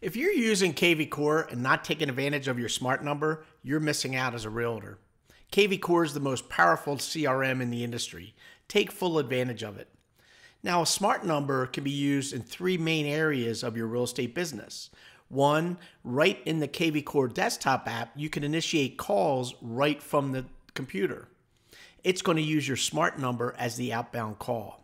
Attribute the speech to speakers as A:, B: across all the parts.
A: If you're using KV Core and not taking advantage of your smart number, you're missing out as a realtor. KV Core is the most powerful CRM in the industry. Take full advantage of it. Now, a smart number can be used in three main areas of your real estate business. One, right in the KV Core desktop app, you can initiate calls right from the computer. It's going to use your smart number as the outbound call.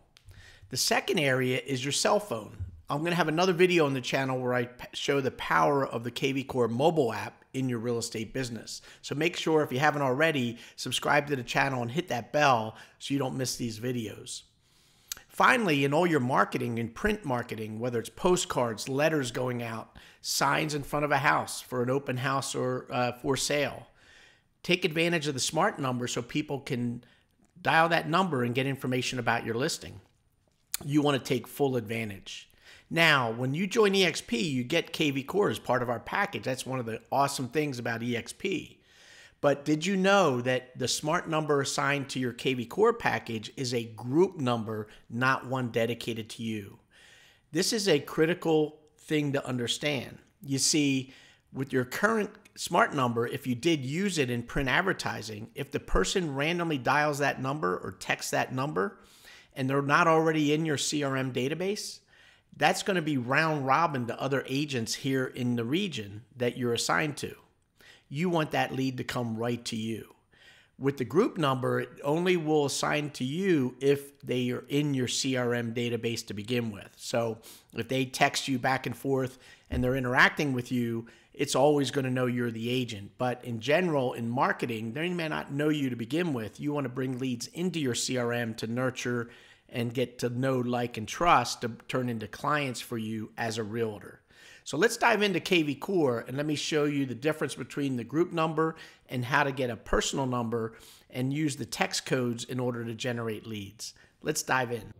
A: The second area is your cell phone. I'm going to have another video on the channel where I show the power of the KV Core mobile app in your real estate business. So make sure if you haven't already, subscribe to the channel and hit that bell so you don't miss these videos. Finally, in all your marketing and print marketing, whether it's postcards, letters going out, signs in front of a house for an open house or uh, for sale, take advantage of the smart number so people can dial that number and get information about your listing. You want to take full advantage. Now, when you join EXP, you get KV Core as part of our package. That's one of the awesome things about EXP. But did you know that the smart number assigned to your KV Core package is a group number, not one dedicated to you? This is a critical thing to understand. You see, with your current smart number, if you did use it in print advertising, if the person randomly dials that number or texts that number and they're not already in your CRM database, that's going to be round robin to other agents here in the region that you're assigned to. You want that lead to come right to you. With the group number, it only will assign to you if they are in your CRM database to begin with. So if they text you back and forth and they're interacting with you, it's always going to know you're the agent. But in general, in marketing, they may not know you to begin with. You want to bring leads into your CRM to nurture and get to know, like, and trust to turn into clients for you as a realtor. So let's dive into KV Core and let me show you the difference between the group number and how to get a personal number and use the text codes in order to generate leads. Let's dive in.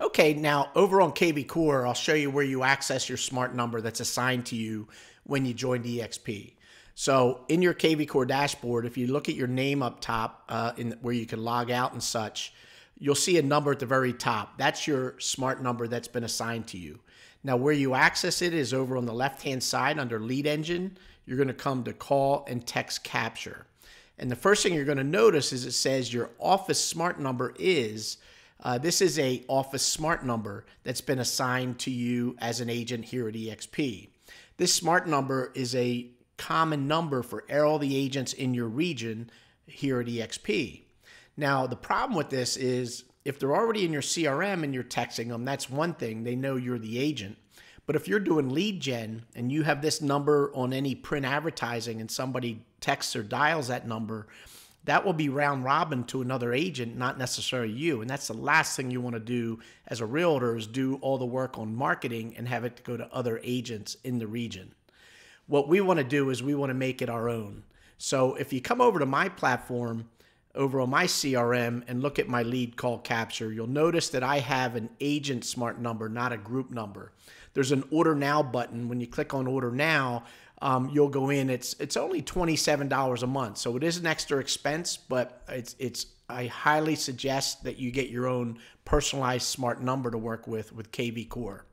A: Okay, now over on KV Core, I'll show you where you access your smart number that's assigned to you when you join EXP. So in your KV Core dashboard, if you look at your name up top, uh, in where you can log out and such, you'll see a number at the very top. That's your smart number that's been assigned to you. Now, where you access it is over on the left hand side under Lead Engine. You're going to come to Call and Text Capture. And the first thing you're going to notice is it says your office smart number is. Uh, this is a office smart number that's been assigned to you as an agent here at EXP. This smart number is a common number for all the agents in your region here at EXP. Now, the problem with this is if they're already in your CRM and you're texting them, that's one thing. They know you're the agent. But if you're doing lead gen and you have this number on any print advertising and somebody texts or dials that number, that will be round robin to another agent, not necessarily you. And that's the last thing you want to do as a realtor is do all the work on marketing and have it go to other agents in the region. What we want to do is we want to make it our own. So if you come over to my platform, over on my CRM and look at my lead call capture, you'll notice that I have an agent smart number, not a group number. There's an order now button. When you click on order now, um, you'll go in. It's it's only twenty seven dollars a month, so it is an extra expense, but it's it's. I highly suggest that you get your own personalized smart number to work with with KV Core.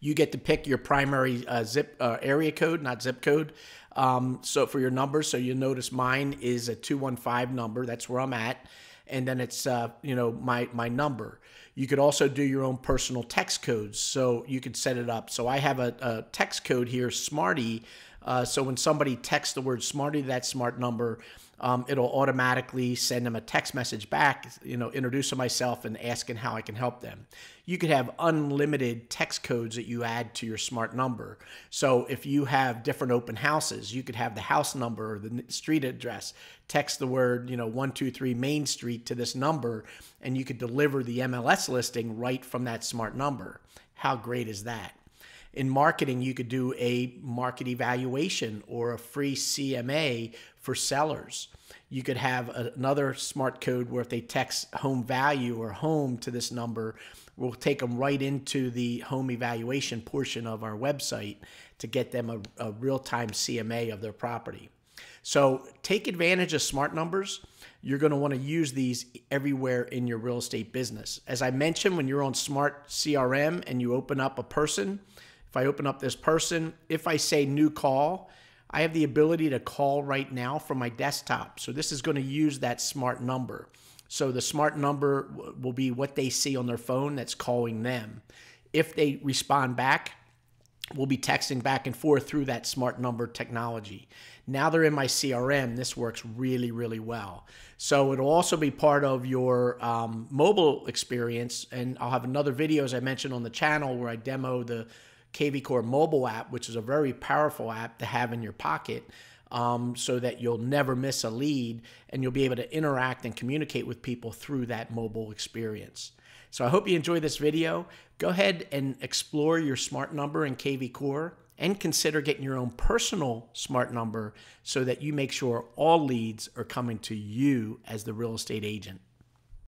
A: You get to pick your primary uh, zip uh, area code, not zip code. Um, so for your numbers, so you notice mine is a 215 number. That's where I'm at. And then it's, uh, you know, my, my number. You could also do your own personal text codes. So you could set it up. So I have a, a text code here, Smarty. Uh, so when somebody texts the word Smarty, to that smart number, um, it'll automatically send them a text message back, you know, introducing myself and asking how I can help them. You could have unlimited text codes that you add to your smart number. So if you have different open houses, you could have the house number or the street address, text the word, you know, 123 Main Street to this number, and you could deliver the MLS listing right from that smart number. How great is that? In marketing, you could do a market evaluation or a free CMA for sellers. You could have another smart code where if they text home value or home to this number, we'll take them right into the home evaluation portion of our website to get them a, a real time CMA of their property. So take advantage of smart numbers. you're going to want to use these everywhere in your real estate business. As I mentioned, when you're on Smart CRM and you open up a person, if I open up this person, if I say new call, I have the ability to call right now from my desktop. So this is going to use that smart number. So the smart number will be what they see on their phone that's calling them. If they respond back, we'll be texting back and forth through that smart number technology. Now they're in my CRM. This works really, really well. So it'll also be part of your um, mobile experience. And I'll have another video, as I mentioned on the channel, where I demo the KV Core mobile app, which is a very powerful app to have in your pocket. Um, so that you'll never miss a lead and you'll be able to interact and communicate with people through that mobile experience. So I hope you enjoy this video. Go ahead and explore your smart number in KV Core and consider getting your own personal smart number so that you make sure all leads are coming to you as the real estate agent.